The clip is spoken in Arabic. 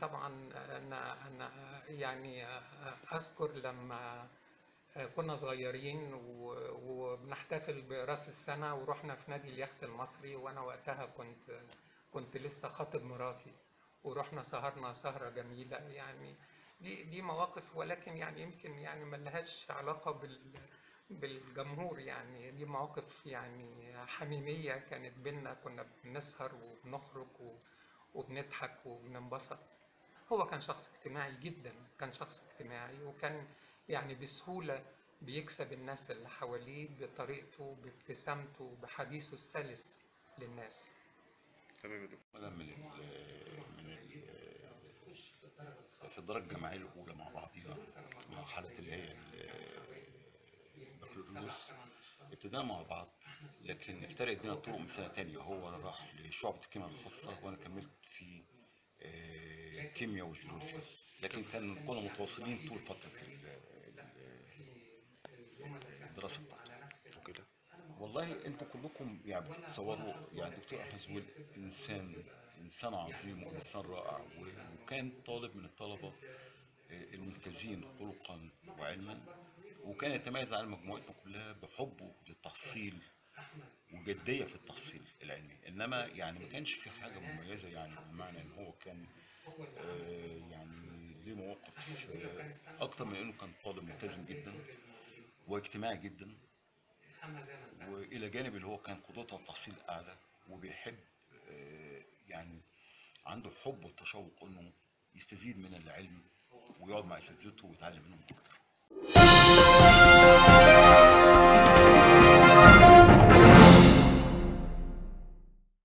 طبعا أنا أنا يعني أذكر لما كنا صغيرين وبنحتفل برأس السنة ورحنا في نادي اليخت المصري وأنا وقتها كنت كنت لسه خاطب مراتي ورحنا سهرنا سهرة جميلة يعني. دي دي مواقف ولكن يعني يمكن يعني ما لهاش علاقة بال بالجمهور يعني. دي مواقف يعني حميمية كانت بينا كنا بنسهر وبنخرج و- وبنضحك وبننبسط. هو كان شخص اجتماعي جدا كان شخص اجتماعي وكان يعني بسهولة بيكسب الناس اللي حواليه بطريقته بابتسامته بحديثه السلس للناس. تمام يا دكتور. أنا من ال من ال في الدرجة الجامعية الأولى مع بعضينا مرحلة اللي هي البكالوريوس ابتدينا مع بعض لكن افترقت بينا الطرق من سنة تانية هو راح لشعبة الكيمياء الخاصة وأنا كملت في آه، كيمياء وجيولوجيا لكن كان كنا متواصلين طول فترة ال- ال- الدراسة بتاعتنا وكده؟ والله أنتوا كلكم يعني بتتصوروا يعني دكتور أحمد زويل إنسان إنسان عظيم وإنسان رائع وكان طالب من الطلبة آه، الممتازين خلقا وعلما وكان يتميز على مجموعتنا كلها بحبه للتحصيل وجدية في التحصيل العلمي. إنما يعني ما كانش في حاجة مميزة يعني بمعنى إن هو كان آه، يعني ليه مواقف آه، أكتر من إنه كان طالب ملتزم جدا واجتماعي جدا. وإلى جانب اللي هو كان قدرته على التحصيل أعلى وبيحب آه، يعني عنده حب والتشوق إنه يستزيد من العلم ويقعد مع أساتذته ويتعلم منهم.